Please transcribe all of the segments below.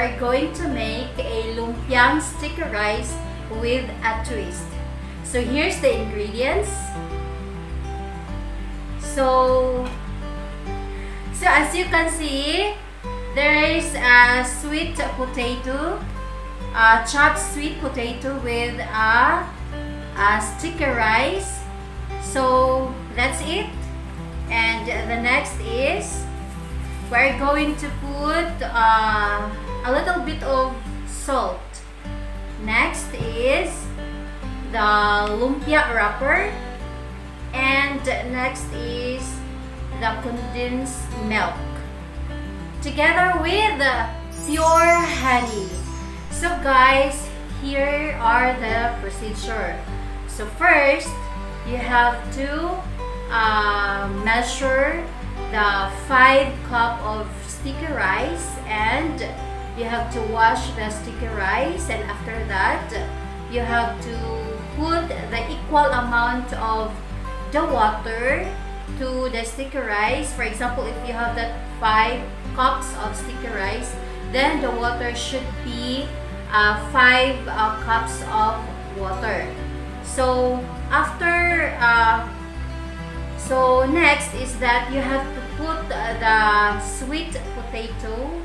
we're going to make a lumpiang sticky rice with a twist. So here's the ingredients. So, so as you can see, there is a sweet potato, a chopped sweet potato with a, a sticky rice. So that's it. And the next is we're going to put uh, a little bit of salt. Next is the lumpia wrapper. And next is the condensed milk. Together with the pure honey. So guys, here are the procedure. So first, you have to uh, measure the 5 cup of sticky rice and you have to wash the sticky rice and after that you have to put the equal amount of the water to the sticky rice. For example if you have that 5 cups of sticky rice then the water should be uh, 5 uh, cups of water. So after uh, so next is that you have to put the sweet potato.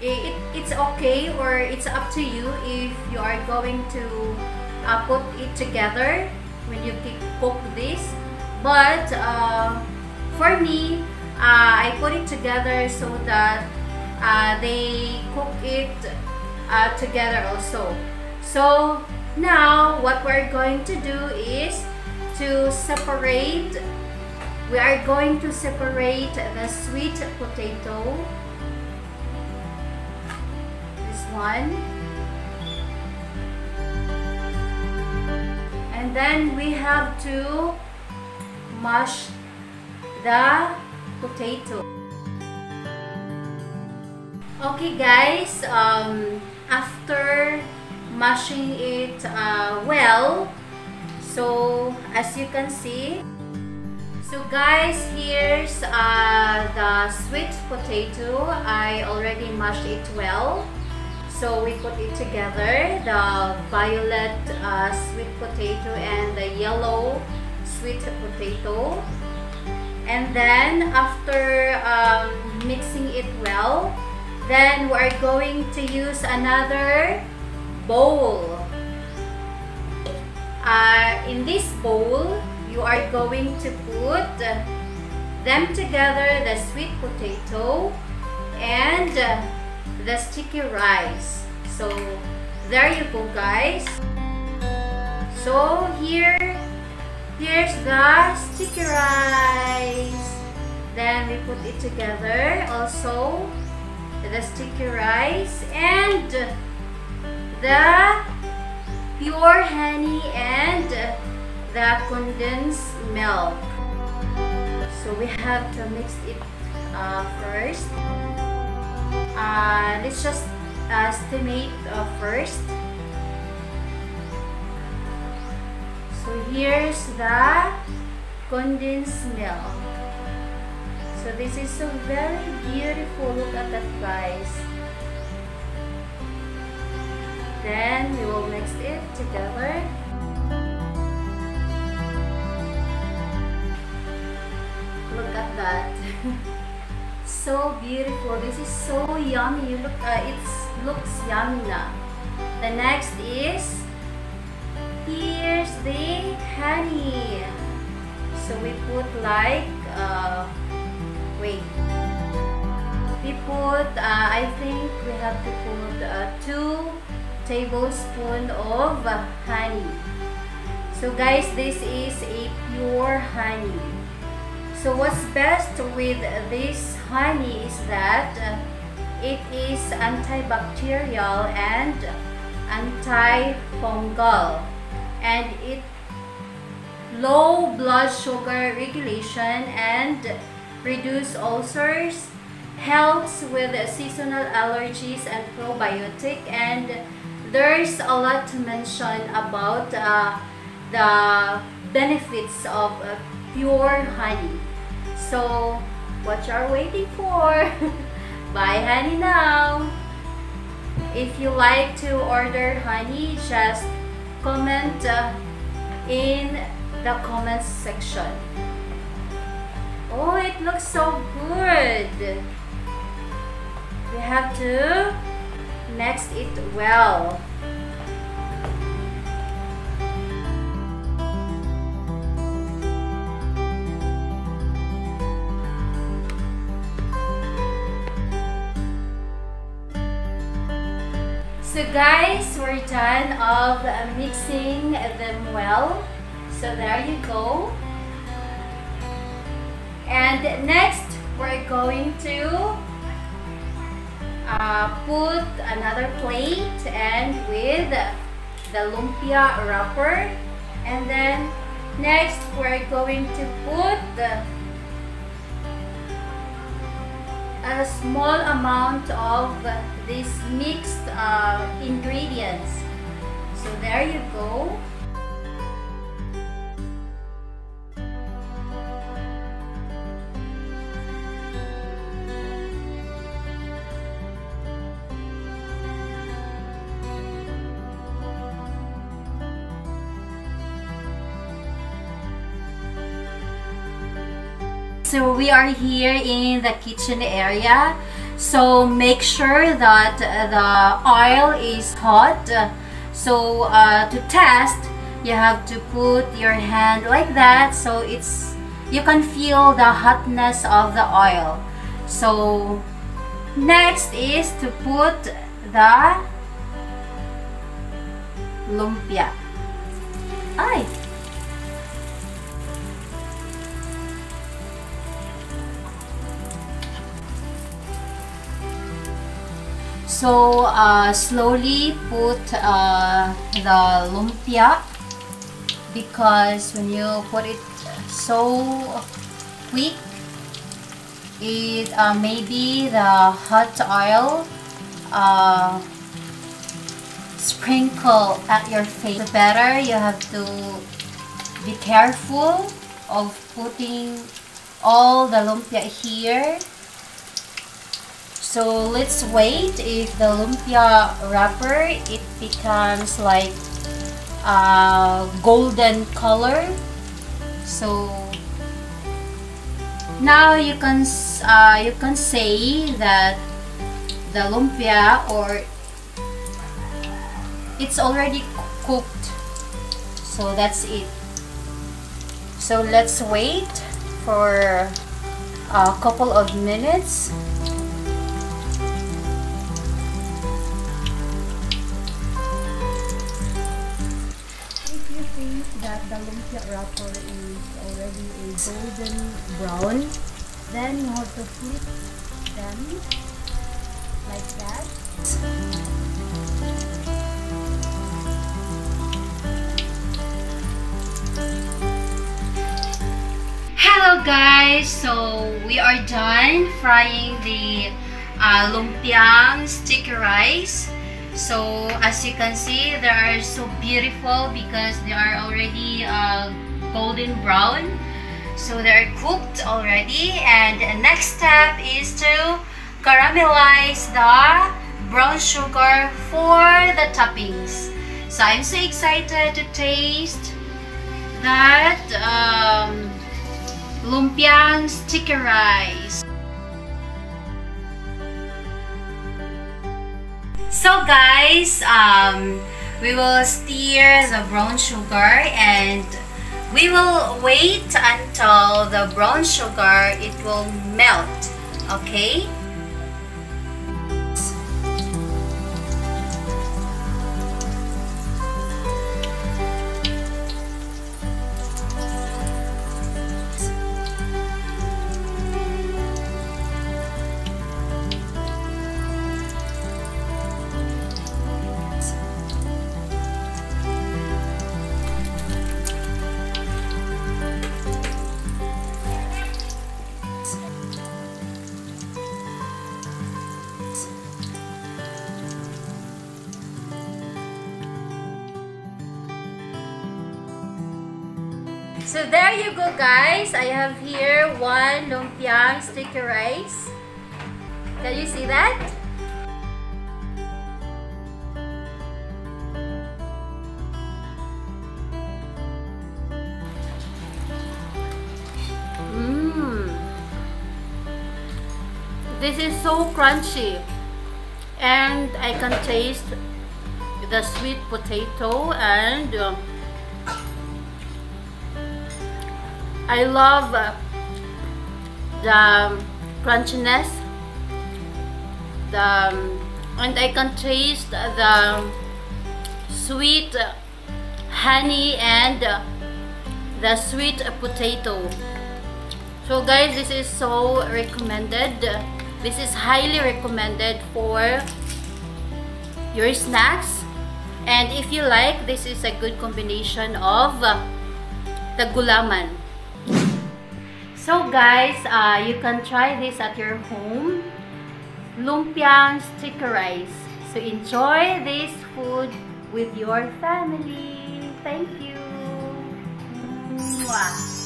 It, it's okay or it's up to you if you are going to uh, put it together when you cook this. But uh, for me, uh, I put it together so that uh, they cook it uh, together also. So now what we're going to do is to separate we are going to separate the sweet potato. This one. And then we have to mash the potato. Okay guys, um, after mashing it uh, well, so as you can see, so guys, here's uh, the sweet potato. I already mashed it well. So we put it together, the violet uh, sweet potato and the yellow sweet potato. And then after um, mixing it well, then we're going to use another bowl. Uh, in this bowl, you are going to put them together, the sweet potato and the sticky rice. So, there you go guys. So, here, here's the sticky rice. Then we put it together also, the sticky rice and the pure honey and the condensed milk. So we have to mix it uh, first. Uh, let's just uh, estimate uh, first. So here's the condensed milk. So this is so very beautiful. Look at that guys. Then we will mix it together. so beautiful. This is so yummy. You look uh, it looks yummy now. The next is here's the honey. So we put like uh, wait. We put uh, I think we have to put uh, two tablespoon of honey. So guys this is a pure honey so what's best with this honey is that uh, it is antibacterial and antifungal. And it low blood sugar regulation and reduce ulcers helps with seasonal allergies and probiotic. And there's a lot to mention about uh, the benefits of uh, pure honey so, what you're waiting for? buy honey now. If you like to order honey, just comment uh, in the comments section. Oh, it looks so good. We have to mix it well. So guys, we're done of mixing them well. So there you go. And next, we're going to uh, put another plate and with the lumpia wrapper. And then next, we're going to put the a small amount of these mixed uh, ingredients. So there you go. So we are here in the kitchen area. So make sure that the oil is hot. So uh, to test, you have to put your hand like that so it's you can feel the hotness of the oil. So next is to put the lumpia. Ay, So uh, slowly put uh, the lumpia because when you put it so quick, it uh, maybe the hot oil uh, sprinkle at your face. The better you have to be careful of putting all the lumpia here so let's wait if the lumpia wrapper it becomes like a golden color. So now you can uh, you can say that the lumpia or it's already cooked. So that's it. So let's wait for a couple of minutes. The lumpia wrapper is already a golden brown, then you have to flip them like that. Hello guys! So we are done frying the uh, sticky rice. So as you can see, they are so beautiful because they are already uh, golden brown. So they are cooked already. And the next step is to caramelize the brown sugar for the toppings. So I'm so excited to taste that um, lumpiang sticky rice. So guys, um, we will stir the brown sugar and we will wait until the brown sugar it will melt. Okay? So there you go guys. I have here one lumpiang sticky rice. Can you see that? Mmm. This is so crunchy. And I can taste the sweet potato and uh, I love uh, the um, crunchiness. The um, and I can taste the um, sweet uh, honey and uh, the sweet potato. So guys this is so recommended. This is highly recommended for your snacks. And if you like this is a good combination of uh, the gulaman so guys uh, you can try this at your home. Lumpiang sticker rice. So enjoy this food with your family. Thank you. Mwah.